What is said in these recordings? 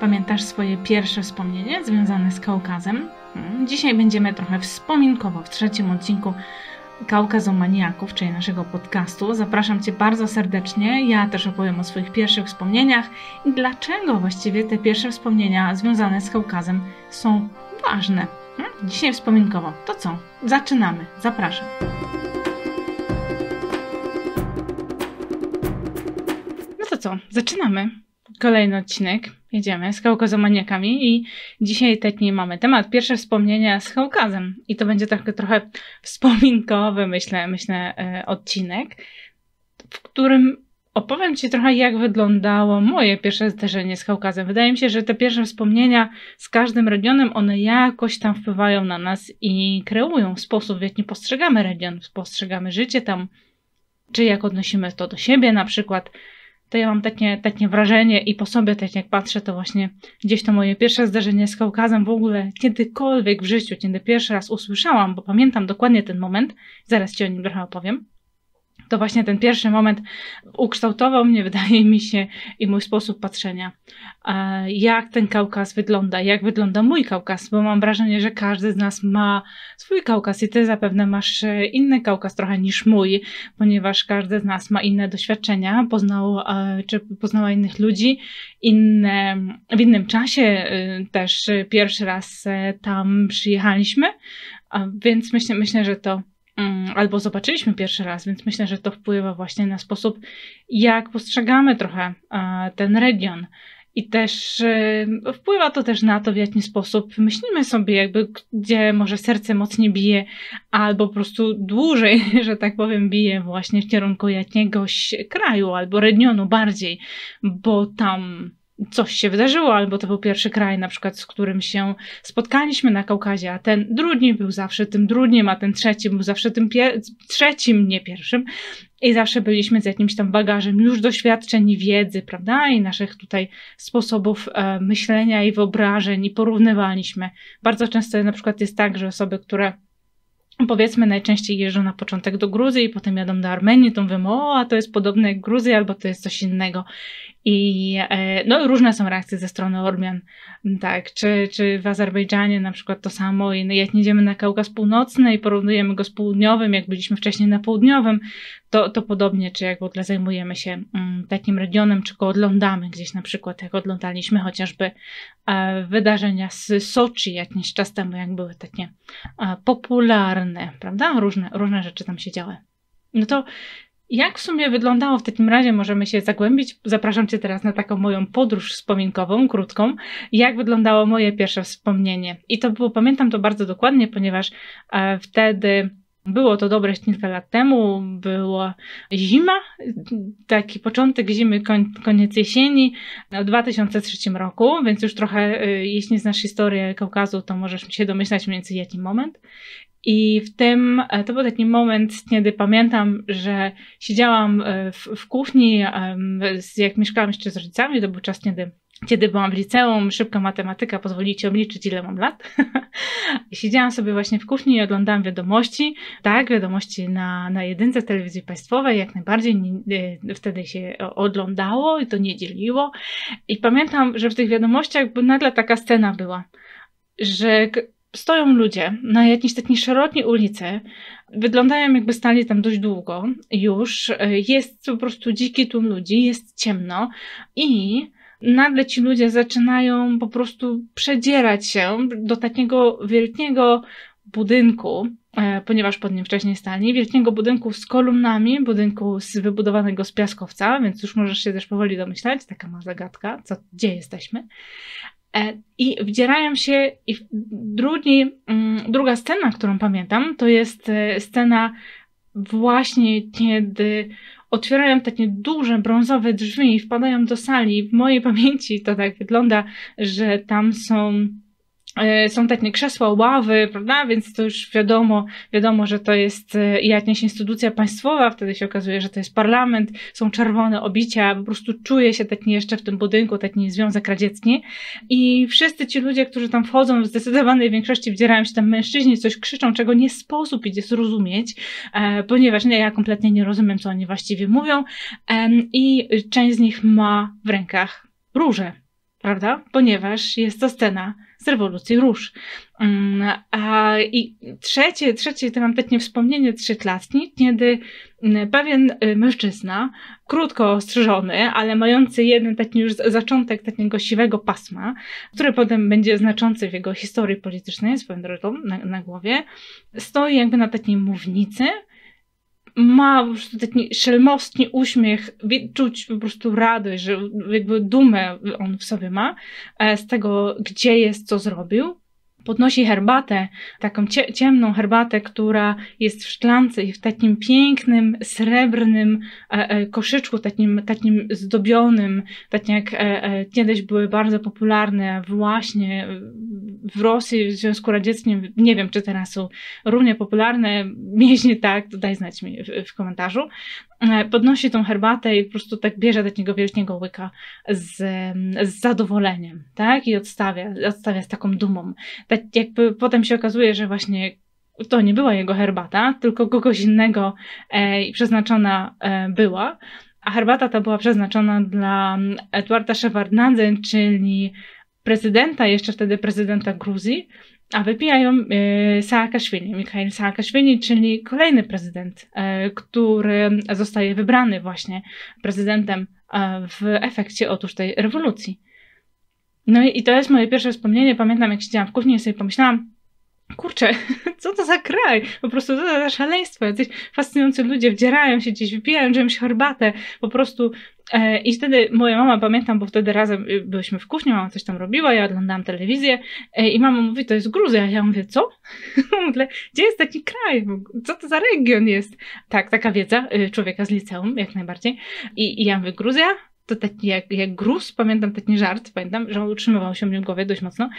Pamiętasz swoje pierwsze wspomnienie związane z Kaukazem? Hmm, dzisiaj będziemy trochę wspominkowo w trzecim odcinku Kaukazomaniaków, czyli naszego podcastu. Zapraszam Cię bardzo serdecznie. Ja też opowiem o swoich pierwszych wspomnieniach i dlaczego właściwie te pierwsze wspomnienia związane z Kaukazem są ważne. Hmm, dzisiaj wspominkowo. To co? Zaczynamy. Zapraszam. No to co? Zaczynamy kolejny odcinek. Jedziemy z Kaukazomaniakami i dzisiaj tetni mamy temat pierwsze wspomnienia z Kaukazem. I to będzie trochę, trochę wspominkowy, myślę, myślę, e, odcinek, w którym opowiem Ci trochę, jak wyglądało moje pierwsze zderzenie z Kaukazem. Wydaje mi się, że te pierwsze wspomnienia z każdym regionem, one jakoś tam wpływają na nas i kreują sposób, w jaki postrzegamy region, postrzegamy życie tam, czy jak odnosimy to do siebie na przykład to ja mam takie, takie wrażenie i po sobie tak jak patrzę, to właśnie gdzieś to moje pierwsze zdarzenie z Kaukazem w ogóle kiedykolwiek w życiu, kiedy pierwszy raz usłyszałam, bo pamiętam dokładnie ten moment, zaraz Ci o nim trochę opowiem, to właśnie ten pierwszy moment ukształtował mnie, wydaje mi się, i mój sposób patrzenia. Jak ten Kaukaz wygląda, jak wygląda mój Kaukaz, bo mam wrażenie, że każdy z nas ma swój Kaukaz i ty zapewne masz e, inny Kaukaz trochę niż mój, ponieważ każdy z nas ma inne doświadczenia, poznał, e, czy poznała innych ludzi, inne, w innym czasie e, też pierwszy raz tam przyjechaliśmy, więc myślę, myślę że to albo zobaczyliśmy pierwszy raz, więc myślę, że to wpływa właśnie na sposób, jak postrzegamy trochę ten region. I też e, wpływa to też na to, w jaki sposób myślimy sobie, jakby gdzie może serce mocniej bije, albo po prostu dłużej, że tak powiem, bije właśnie w kierunku jakiegoś kraju albo regionu bardziej, bo tam coś się wydarzyło, albo to był pierwszy kraj, na przykład, z którym się spotkaliśmy na Kaukazie, a ten drugi był zawsze tym drugim, a ten trzeci był zawsze tym trzecim, nie pierwszym. I zawsze byliśmy z jakimś tam bagażem już doświadczeń i wiedzy, prawda? I naszych tutaj sposobów e, myślenia i wyobrażeń i porównywaliśmy. Bardzo często na przykład jest tak, że osoby, które powiedzmy najczęściej jeżdżą na początek do Gruzji i potem jadą do Armenii, to mówią, o, a to jest podobne jak Gruzja, albo to jest coś innego. I e, no, różne są reakcje ze strony Ormian, tak, czy, czy w Azerbejdżanie na przykład to samo, i jak jedziemy na Kaukaz Północny i porównujemy go z południowym, jak byliśmy wcześniej na południowym, to, to podobnie, czy jak w ogóle zajmujemy się mm, takim regionem, czy go oglądamy gdzieś na przykład, jak oglądaliśmy chociażby e, wydarzenia z Soczi jakiś czas temu, jak były takie e, popularne, prawda, różne, różne rzeczy tam się działy. No to jak w sumie wyglądało w takim razie? Możemy się zagłębić. Zapraszam Cię teraz na taką moją podróż wspominkową, krótką. Jak wyglądało moje pierwsze wspomnienie? I to było, pamiętam to bardzo dokładnie, ponieważ e, wtedy było to dobre kilka lat temu, była zima, taki początek zimy, koniec jesieni w 2003 roku, więc już trochę, e, jeśli znasz historię Kaukazu, to możesz się domyślać mniej więcej jaki moment. I w tym, e, to był taki moment, kiedy pamiętam, że siedziałam e, w, w kuchni, jak mieszkałam jeszcze z rodzicami, to był czas, kiedy kiedy byłam w liceum, szybka matematyka, pozwolicie obliczyć, ile mam lat. Siedziałam sobie właśnie w kuchni i oglądałam wiadomości. Tak, wiadomości na, na jedynce telewizji państwowej, jak najbardziej wtedy się oglądało i to nie dzieliło. I pamiętam, że w tych wiadomościach nagle taka scena była, że stoją ludzie na jakiejś takiej szerokiej ulicy, wyglądają jakby stali tam dość długo już, jest po prostu dziki tłum ludzi, jest ciemno i nagle ci ludzie zaczynają po prostu przedzierać się do takiego wielkiego budynku, e, ponieważ pod nim wcześniej stali, wielkiego budynku z kolumnami, budynku z, wybudowanego z piaskowca, więc już możesz się też powoli domyślać, taka ma zagadka, co, gdzie jesteśmy. E, I wdzierają się, i drugi, mm, druga scena, którą pamiętam, to jest e, scena właśnie, kiedy otwierają takie duże brązowe drzwi i wpadają do sali. W mojej pamięci to tak wygląda, że tam są są takie krzesła, ławy, prawda? Więc to już wiadomo, wiadomo, że to jest e, jakaś instytucja państwowa, wtedy się okazuje, że to jest parlament, są czerwone obicia, po prostu czuje się taki jeszcze w tym budynku, taki Związek Radziecki. I wszyscy ci ludzie, którzy tam wchodzą, w zdecydowanej większości wdzierają się tam mężczyźni, coś krzyczą, czego nie sposób idzie zrozumieć, e, ponieważ nie, ja kompletnie nie rozumiem, co oni właściwie mówią. E, I część z nich ma w rękach róże prawda? Ponieważ jest to scena z rewolucji róż. Mm, a i trzecie, trzecie to mam takie wspomnienie trzyklastni, kiedy mm, pewien y, mężczyzna, krótko ostrzyżony, ale mający jeden taki już zaczątek takiego siwego pasma, który potem będzie znaczący w jego historii politycznej, swoją drogą, na, na głowie, stoi jakby na takiej mównicy, ma po prostu taki szelmowski uśmiech, czuć po prostu radość, że jakby dumę on w sobie ma e, z tego, gdzie jest, co zrobił podnosi herbatę, taką ciemną herbatę, która jest w szklance i w takim pięknym, srebrnym e, e, koszyczku, takim, takim zdobionym, tak jak e, kiedyś były bardzo popularne właśnie w Rosji, w Związku Radzieckim, nie wiem czy teraz są równie popularne, jeśli tak, to daj znać mi w, w komentarzu. Podnosi tą herbatę i po prostu tak bierze takiego wielkiego łyka z, z zadowoleniem, tak? I odstawia, odstawia z taką dumą. Tak jakby potem się okazuje, że właśnie to nie była jego herbata, tylko kogoś innego e, przeznaczona e, była. A herbata ta była przeznaczona dla Edwarda Szewardnadze, czyli prezydenta, jeszcze wtedy prezydenta Gruzji, a wypijają e, Saakaszwili, Mikhail Saakaszwili, czyli kolejny prezydent, e, który zostaje wybrany właśnie prezydentem e, w efekcie otóż tej rewolucji. No i, to jest moje pierwsze wspomnienie. Pamiętam, jak siedziałam w kuchni i sobie pomyślałam, kurczę, co to za kraj? Po prostu to za szaleństwo. Jacyś fascynujący ludzie wdzierają się gdzieś, wypijają czymś herbatę, po prostu. E, I wtedy moja mama, pamiętam, bo wtedy razem y, byliśmy w kuchni, mama coś tam robiła, ja oglądałam telewizję e, i mama mówi, to jest Gruzja. Ja mówię, co? Mówię, gdzie jest taki kraj? Co to za region jest? Tak, taka wiedza y, człowieka z liceum, jak najbardziej. I, i ja mówię, Gruzja? To taki jak, jak gruz, pamiętam taki żart, pamiętam, że utrzymywał się mnie w głowie dość mocno,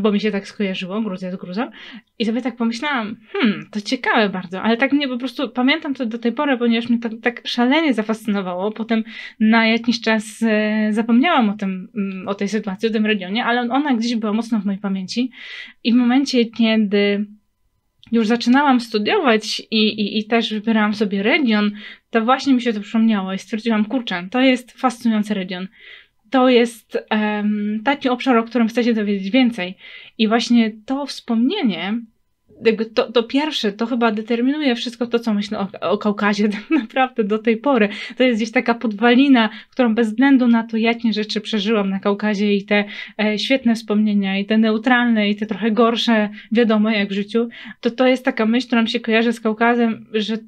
bo mi się tak skojarzyło, Gruzja z gruzą. I sobie tak pomyślałam, hmm, to ciekawe bardzo, ale tak mnie po prostu, pamiętam to do tej pory, ponieważ mnie to tak szalenie zafascynowało. Potem na jakiś czas e, zapomniałam o tym, mm, o tej sytuacji, o tym regionie, ale ona gdzieś była mocno w mojej pamięci. I w momencie, kiedy już zaczynałam studiować i, i, i też wybierałam sobie region, to właśnie mi się to przypomniało i stwierdziłam, kurczę, to jest fascynujący region. To jest um, taki obszar, o którym chcecie dowiedzieć więcej. I właśnie to wspomnienie to, to pierwsze, to chyba determinuje wszystko to, co myślę o, o Kaukazie tak naprawdę do tej pory. To jest gdzieś taka podwalina, którą bez względu na to, jakie rzeczy przeżyłam na Kaukazie i te e, świetne wspomnienia, i te neutralne, i te trochę gorsze, wiadomo jak w życiu, to to jest taka myśl, która mi się kojarzy z Kaukazem, że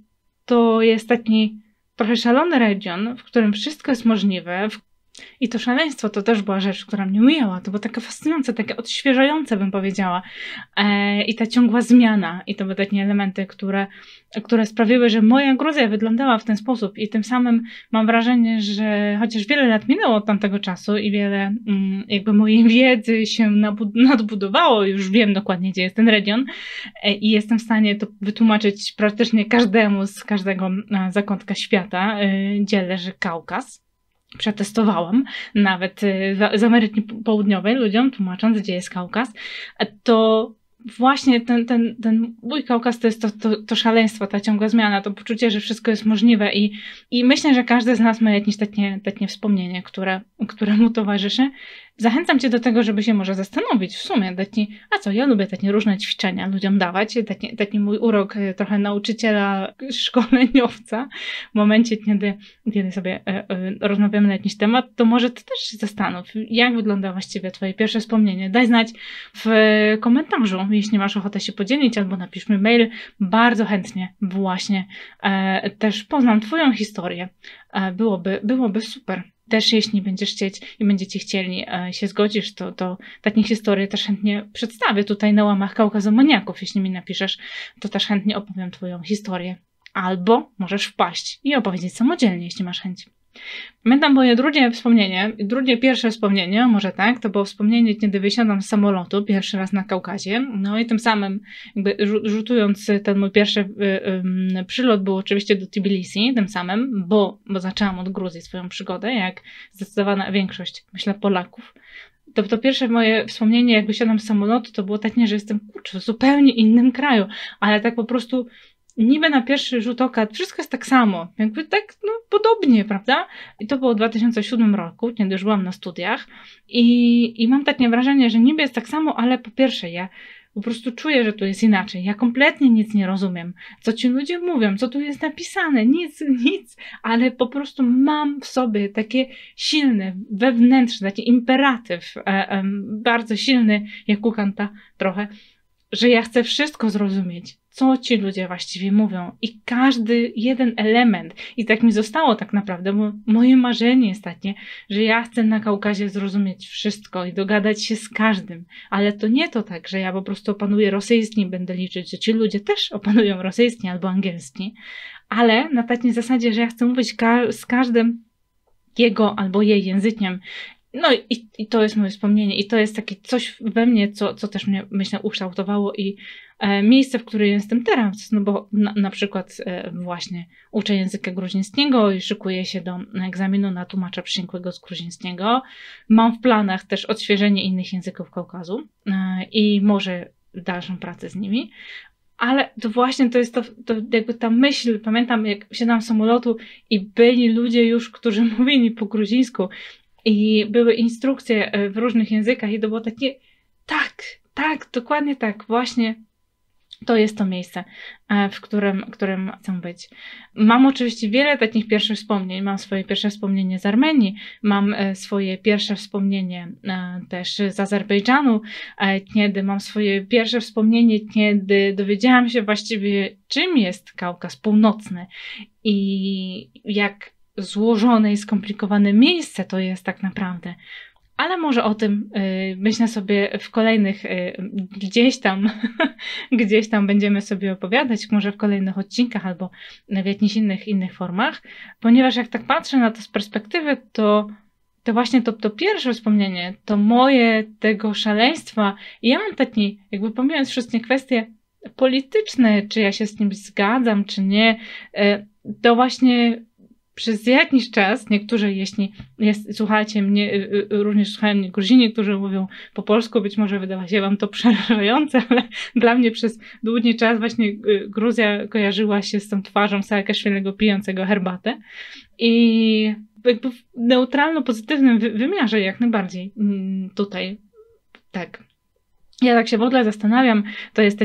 to jest taki trochę szalony region, w którym wszystko jest możliwe, w i to szaleństwo to też była rzecz, która mnie ujęła. To było takie fascynujące, takie odświeżające, bym powiedziała. E, I ta ciągła zmiana. I to były takie elementy, które, które sprawiły, że moja Gruzja wyglądała w ten sposób. I tym samym mam wrażenie, że chociaż wiele lat minęło od tamtego czasu i wiele mm, jakby mojej wiedzy się nadbudowało, już wiem dokładnie, gdzie jest ten region e, i jestem w stanie to wytłumaczyć praktycznie każdemu z każdego e, zakątka świata, e, gdzie leży Kaukaz przetestowałam nawet y, z Ameryki Południowej ludziom, tłumacząc, gdzie jest Kaukaz, to właśnie ten, ten, ten mój Kaukaz to jest to, to, to szaleństwo, ta ciągła zmiana, to poczucie, że wszystko jest możliwe i, i myślę, że każdy z nas ma jakieś takie, takie wspomnienie, które, które mu towarzyszy Zachęcam Cię do tego, żeby się może zastanowić. W sumie, taki, a co, ja lubię takie różne ćwiczenia ludziom dawać, taki, taki mój urok e, trochę nauczyciela, szkoleniowca, w momencie, kiedy, kiedy sobie e, e, rozmawiamy na jakiś temat, to może Ty też się zastanów, jak wygląda właściwie Twoje pierwsze wspomnienie. Daj znać w komentarzu, jeśli masz ochotę się podzielić, albo napisz mi mail, bardzo chętnie właśnie też poznam Twoją historię. Byłoby, byłoby super też jeśli będziesz chcieć i będziecie chcieli e, się zgodzisz, to, to takie historie też chętnie przedstawię tutaj na łamach Kaukazomaniaków. Jeśli mi napiszesz, to też chętnie opowiem Twoją historię. Albo możesz wpaść i opowiedzieć samodzielnie, jeśli masz chęć. Pamiętam moje drugie wspomnienie, drugie pierwsze wspomnienie, może tak, to było wspomnienie, kiedy wysiadam z samolotu pierwszy raz na Kaukazie, no i tym samym jakby rzutując ten mój pierwszy y, y, przylot był oczywiście do Tbilisi, tym samym, bo, bo zaczęłam od Gruzji swoją przygodę, jak zdecydowana większość, myślę, Polaków. To, to pierwsze moje wspomnienie, jak wysiadam z samolotu, to było takie, że jestem kurczę, w zupełnie innym kraju, ale tak po prostu niby na pierwszy rzut oka wszystko jest tak samo, jakby tak no, podobnie, prawda? I to było w 2007 roku, kiedy już byłam na studiach i, i mam takie wrażenie, że niby jest tak samo, ale po pierwsze ja po prostu czuję, że tu jest inaczej. Ja kompletnie nic nie rozumiem, co ci ludzie mówią, co tu jest napisane, nic, nic, ale po prostu mam w sobie takie silne, wewnętrzne, taki imperatyw, e, e, bardzo silny, jak u Kanta trochę, że ja chcę wszystko zrozumieć, co ci ludzie właściwie mówią i każdy jeden element. I tak mi zostało tak naprawdę, bo moje marzenie jest takie, że ja chcę na Kaukazie zrozumieć wszystko i dogadać się z każdym. Ale to nie to tak, że ja po prostu opanuję rosyjski i będę liczyć, że ci ludzie też opanują rosyjski albo angielski, ale na takiej zasadzie, że ja chcę mówić ka z każdym jego albo jej językiem no i, i to jest moje wspomnienie i to jest takie coś we mnie, co, co też mnie, myślę, ukształtowało i e, miejsce, w którym jestem teraz, no bo na, na przykład e, właśnie uczę języka gruzińskiego i szykuję się do egzaminu na tłumacza przysięgłego z gruzińskiego. Mam w planach też odświeżenie innych języków Kaukazu e, i może dalszą pracę z nimi, ale to właśnie to jest to, to jakby ta myśl, pamiętam jak siadam w samolotu i byli ludzie już, którzy mówili po gruzińsku i były instrukcje e, w różnych językach, i to było takie, tak, tak, dokładnie tak, właśnie to jest to miejsce, e, w którym, którym chcę być. Mam oczywiście wiele takich pierwszych wspomnień. Mam swoje pierwsze wspomnienie z Armenii, mam e, swoje pierwsze wspomnienie też z Azerbejdżanu, kiedy mam swoje pierwsze wspomnienie, kiedy dowiedziałam się właściwie, czym jest Kaukaz Północny i jak złożone i skomplikowane miejsce to jest tak naprawdę. Ale może o tym y, myślę sobie w kolejnych, y, gdzieś tam, gdzieś tam będziemy sobie opowiadać, może w kolejnych odcinkach albo w jakichś innych, innych formach, ponieważ jak tak patrzę na to z perspektywy, to to właśnie to, to pierwsze wspomnienie, to moje tego szaleństwa. I ja mam taki, jakby pomijając wszystkie kwestie polityczne, czy ja się z nim zgadzam, czy nie, y, to właśnie przez jakiś czas, niektórzy, jeśli jest, słuchacie mnie, y, y, również słuchają mnie Gruzini, którzy mówią po polsku, być może wydawa się wam to przerażające, ale dla mnie przez długi czas właśnie y, Gruzja kojarzyła się z tą twarzą Saakaszwilego pijącego herbatę. I jakby w neutralno-pozytywnym wymiarze jak najbardziej mm, tutaj tak ja tak się w ogóle zastanawiam, to jest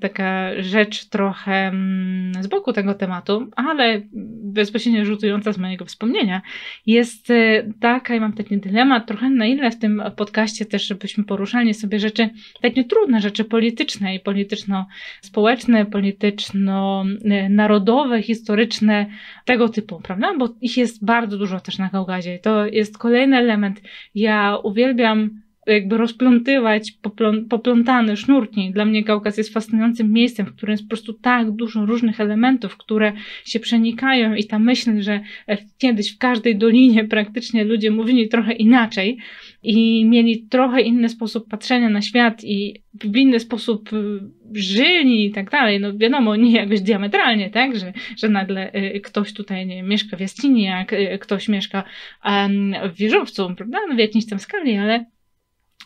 taka, rzecz trochę mm, z boku tego tematu, ale bezpośrednio rzutująca z mojego wspomnienia, jest e, taka, i mam taki dylemat, trochę na ile w tym podcaście też, żebyśmy poruszali sobie rzeczy, takie trudne rzeczy polityczne i polityczno-społeczne, polityczno-narodowe, historyczne, tego typu, prawda? Bo ich jest bardzo dużo też na Kaukazie. To jest kolejny element. Ja uwielbiam jakby rozplątywać poplą, poplątane sznurki. Dla mnie Kaukaz jest fascynującym miejscem, w którym jest po prostu tak dużo różnych elementów, które się przenikają i ta myśl, że kiedyś w każdej dolinie praktycznie ludzie mówili trochę inaczej i mieli trochę inny sposób patrzenia na świat i w inny sposób y, żyli i tak dalej. No wiadomo, nie jakoś diametralnie, tak, że, że nagle y, ktoś tutaj nie mieszka w jaskini, jak y, ktoś mieszka w wieżowcu, prawda, no w jakiejś tam skali, ale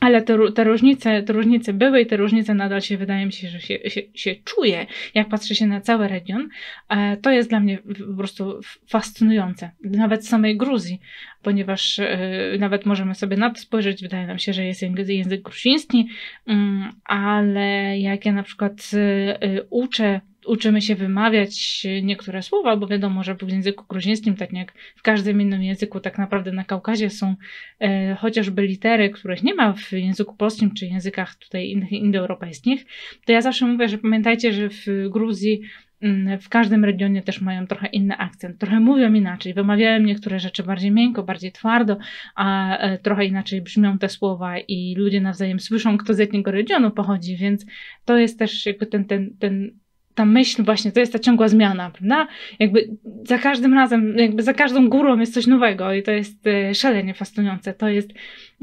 ale te, te, różnice, te różnice były i te różnice nadal się, wydaje mi się, że się, się, się czuje, jak patrzy się na cały region. E, to jest dla mnie po prostu fascynujące. Nawet z samej Gruzji, ponieważ e, nawet możemy sobie na to spojrzeć, wydaje nam się, że jest język gruziński, mm, ale jak ja na przykład e, uczę uczymy się wymawiać niektóre słowa, bo wiadomo, że w języku gruzińskim, tak jak w każdym innym języku, tak naprawdę na Kaukazie są e, chociażby litery, których nie ma w języku polskim czy językach tutaj innych indoeuropejskich, to ja zawsze mówię, że pamiętajcie, że w Gruzji mm, w każdym regionie też mają trochę inny akcent, trochę mówią inaczej, wymawiają niektóre rzeczy bardziej miękko, bardziej twardo, a e, trochę inaczej brzmią te słowa i ludzie nawzajem słyszą, kto z jakiego regionu pochodzi, więc to jest też jakby ten, ten, ten ta myśl właśnie, to jest ta ciągła zmiana, prawda? Jakby za każdym razem, jakby za każdą górą jest coś nowego i to jest e, szalenie fascynujące. To jest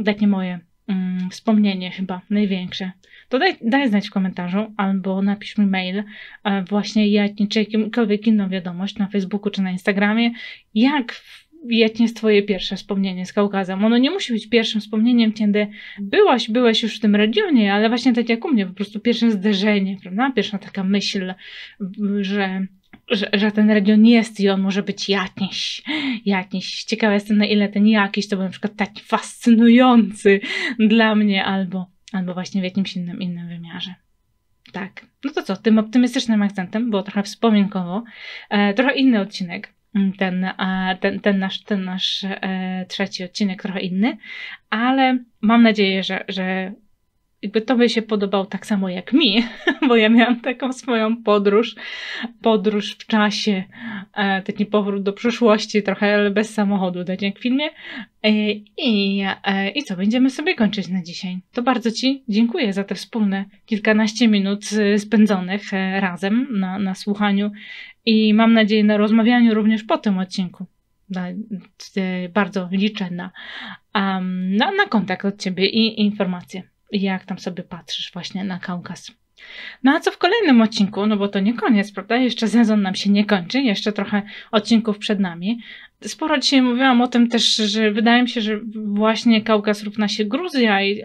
takie moje mm, wspomnienie chyba największe. To daj, daj znać w komentarzu albo napisz mi mail e, właśnie jak, czy jakąkolwiek inną wiadomość na Facebooku czy na Instagramie, jak jakie jest twoje pierwsze wspomnienie z Kaukazem? Ono nie musi być pierwszym wspomnieniem, kiedy byłaś, byłeś już w tym regionie, ale właśnie tak jak u mnie, po prostu pierwsze zderzenie, prawda? Pierwsza taka myśl, że że, że ten region jest i on może być jakiś, jakiś. Ciekawa jestem, na ile ten jakiś to był na przykład taki fascynujący dla mnie, albo, albo właśnie w jakimś innym, innym wymiarze. Tak. No to co, tym optymistycznym akcentem, było trochę wspominkowo, e, trochę inny odcinek. Ten, ten, ten nasz, ten nasz e, trzeci odcinek trochę inny, ale mam nadzieję, że, że jakby to by się podobał tak samo jak mi, bo ja miałam taką swoją podróż, podróż w czasie, e, taki powrót do przyszłości, trochę bez samochodu, tak jak w filmie. E, I, e, I co, będziemy sobie kończyć na dzisiaj. To bardzo Ci dziękuję za te wspólne kilkanaście minut spędzonych razem na, na słuchaniu i mam nadzieję na rozmawianiu również po tym odcinku. Bardzo liczę na, na, na kontakt od Ciebie i informacje jak tam sobie patrzysz właśnie na Kaukaz. No a co w kolejnym odcinku? No bo to nie koniec, prawda? Jeszcze sezon nam się nie kończy, jeszcze trochę odcinków przed nami. Sporo dzisiaj mówiłam o tym też, że wydaje mi się, że właśnie Kaukaz równa się Gruzja i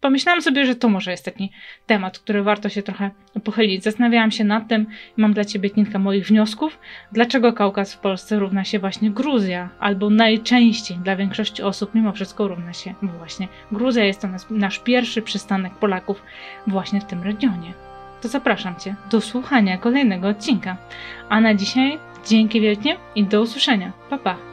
pomyślałam sobie, że to może jest taki temat, który warto się trochę pochylić. Zastanawiałam się nad tym i mam dla Ciebie kilka moich wniosków. Dlaczego Kaukaz w Polsce równa się właśnie Gruzja? Albo najczęściej dla większości osób mimo wszystko równa się właśnie Gruzja. Jest to nasz pierwszy przystanek Polaków właśnie w tym regionie. To zapraszam Cię do słuchania kolejnego odcinka. A na dzisiaj dzięki wielkie i do usłyszenia. Pa, pa!